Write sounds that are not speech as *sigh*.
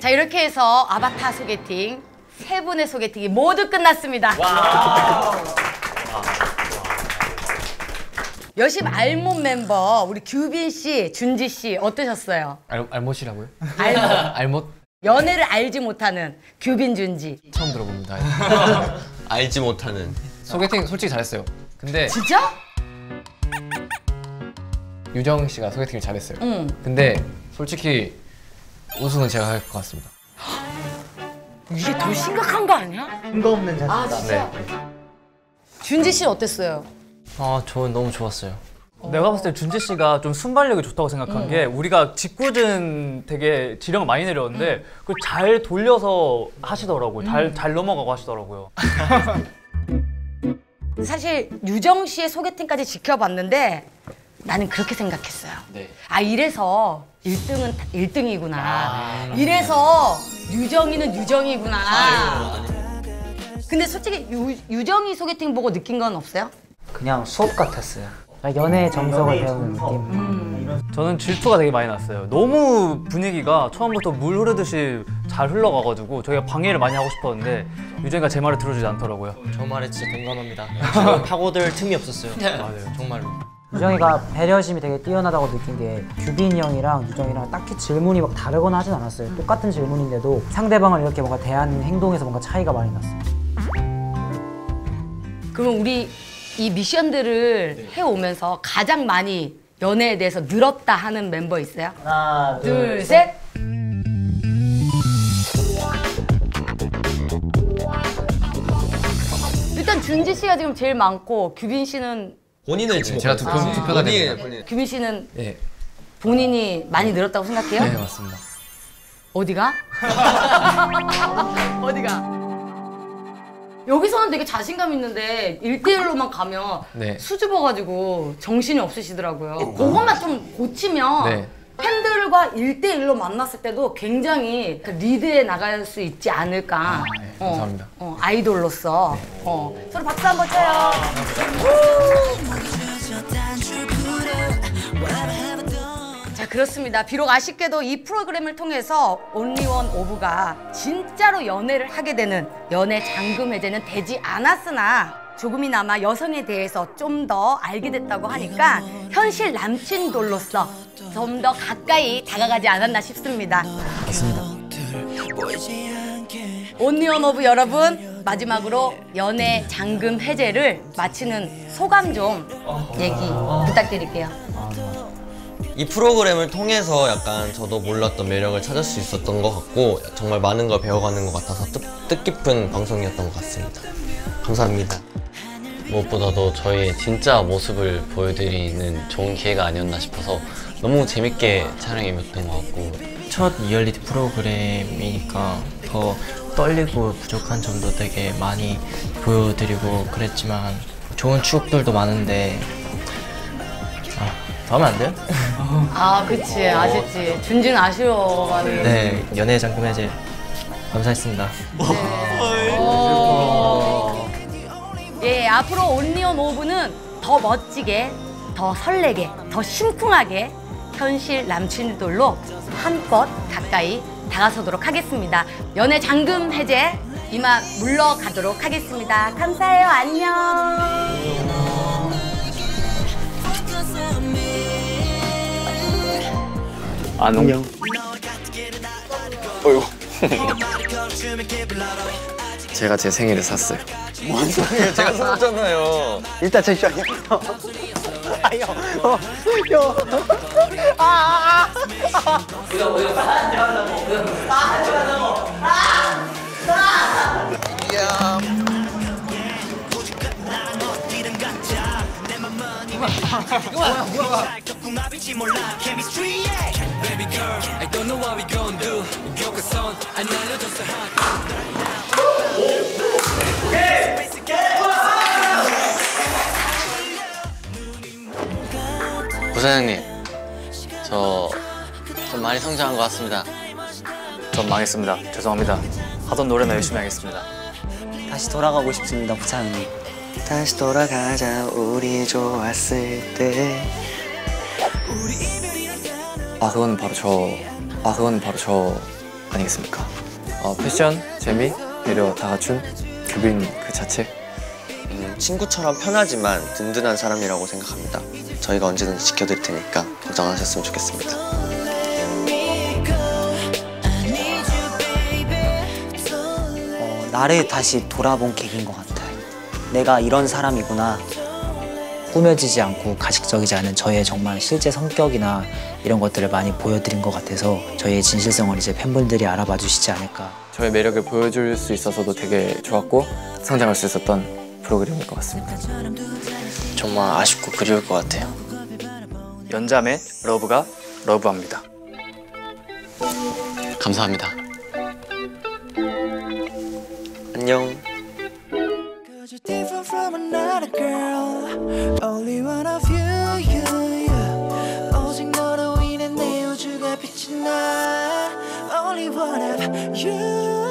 자 이렇게 해서 아바타 소개팅 세 분의 소개팅이 모두 끝났습니다. 여심 알몸 멤버 우리 규빈 씨, 준지 씨 어떠셨어요? 알, 알못이라고요? 알못. 알못 연애를 알지 못하는 규빈, 준지. 처음 들어봅니다. *laughs* 알지 못하는 소개팅 솔직히 잘했어요. 근데 진짜? 유정 씨가 소개팅을 잘했어요. 응. 근데 솔직히 우승은 제가 할 것 같습니다. 이게 더 심각한 거 아니야? 근거 없는 자세. 아 진짜. 준지 씨 어땠어요? 아 저는 너무 좋았어요 내가 봤을 때 준지 씨가 좀 순발력이 좋다고 생각한 게 우리가 직구는 되게 지령을 많이 내렸는데 그걸 잘 돌려서 하시더라고요. 잘, 잘 넘어가고 하시더라고요. *laughs* 사실 유정 씨의 소개팅까지 지켜봤는데 나는 그렇게 생각했어요. 네. 아 이래서 1등은 1등이구나. 이래서 유정이는 유정이구나. 근데 솔직히 유, 유정이 소개팅 보고 느낀 건 없어요? 그냥 수업 같았어요. 연애의 정석을 배우는 느낌. 저는 질투가 되게 많이 났어요. 너무 분위기가 처음부터 물 흐르듯이 잘 흘러가가지고 저희가 방해를 많이 하고 싶었는데 유정이가 제 말을 들어주지 않더라고요. 저 말에 진짜 동감합니다 파고들 틈이 없었어요 맞아요 *laughs* 정말로 유정이가 배려심이 되게 뛰어나다고 느낀 게 규빈이 형이랑 유정이랑 딱히 질문이 막 다르거나 하진 않았어요. 똑같은 질문인데도 상대방을 이렇게 뭔가 대하는 행동에서 뭔가 차이가 많이 났어요. 그럼 우리 이 미션들을 해오면서 가장 많이 연애에 대해서 늘었다 하는 멤버 있어요? 하나, 둘, 셋. 일단 준지 씨가 지금 제일 많고 규빈 씨는 본인을 지금 제가 투표- 아, 투표가 본인, 됩니다. 본인. 규빈 씨는 네, 본인이 많이 늘었다고 생각해요? 네 맞습니다. 어디가? *laughs* 어디가? 여기서는 되게 자신감 있는데 1대1로만 가면 네. 수줍어가지고 정신이 없으시더라고요. 그것만 좀 고치면 네. 팬들과 1대1로 만났을 때도 굉장히 그 리드에 나갈 수 있지 않을까. 네, 감사합니다. 어, 어, 아이돌로서. 어. 서로 박수 한번 쳐요. 자 그렇습니다. 비록 아쉽게도 이 프로그램을 통해서 온리원 오브가 진짜로 연애를 하게 되는 연애 잠금 해제는 되지 않았으나 조금이나마 여성에 대해서 좀 더 알게 됐다고 하니까 현실 남친돌로서 좀 더 가까이 다가가지 않았나 싶습니다. 온리원 오브 여러분 마지막으로 연애 잠금 해제를 마치는 소감 좀 얘기 부탁드릴게요. 이 프로그램을 통해서 약간 저도 몰랐던 매력을 찾을 수 있었던 것 같고 정말 많은 걸 배워가는 것 같아서 뜻, 뜻깊은 방송이었던 것 같습니다 감사합니다 무엇보다도 저희의 진짜 모습을 보여드리는 좋은 기회가 아니었나 싶어서 너무 재밌게 촬영해봤던 것 같고 첫 리얼리티 프로그램이니까 더 떨리고 부족한 점도 되게 많이 보여드리고 그랬지만 좋은 추억들도 많은데 아, 더 하면 안 돼요? 아, 그치. 아쉽지. 준지는 아쉬워하는. 네, 연애 잠금 해제 감사했습니다. 예, 앞으로 온리온 오브는 더 멋지게, 더 설레게, 더 심쿵하게 현실 남친들로 한껏 가까이 다가서도록 하겠습니다. 연애 잠금 해제 이만 물러가도록 하겠습니다. 감사해요. 안녕. 안녕. *laughs* 제가 제 생일에 샀어요. 제가 샀잖아요 일단 잠시만요. 아니요. 어, 형. 아, 아, 아. 부사장님 저 좀 많이 성장한 것 같습니다 전 망했습니다. 죄송합니다. 하던 노래나 열심히 하겠습니다. 다시 돌아가고 싶습니다, 부장님. 다시 돌아가자, 우리 좋았을 때. 아 그건 바로 저. 아 그건 바로 저. 아니겠습니까? 어, 패션, 재미, 배려 다 갖춘 규빈 그 자체 음, 친구처럼 편하지만 든든한 사람이라고 생각합니다. 저희가 언제든지 지켜드릴 테니까 걱정 안 하셨으면 좋겠습니다. 어, 나를 다시 돌아본 계기인 것 같아요. 내가 이런 사람이구나. 꾸며지지 않고 가식적이지 않은 저의 정말 실제 성격이나 이런 것들을 많이 보여드린 것 같아서 저희의 진실성을 이제 팬분들이 알아봐 주시지 않을까. 저의 매력을 보여줄 수 있어서도 되게 좋았고 성장할 수 있었던 프로그램일 것 같습니다. 정말 아쉽고 그리울 것 같아요. 연잠의 love가 love합니다. 감사합니다. 안녕. Cause you're different from another girl Only one of you, you, you 오직 너로 인해 내 우주가 빛이 나 Only one of you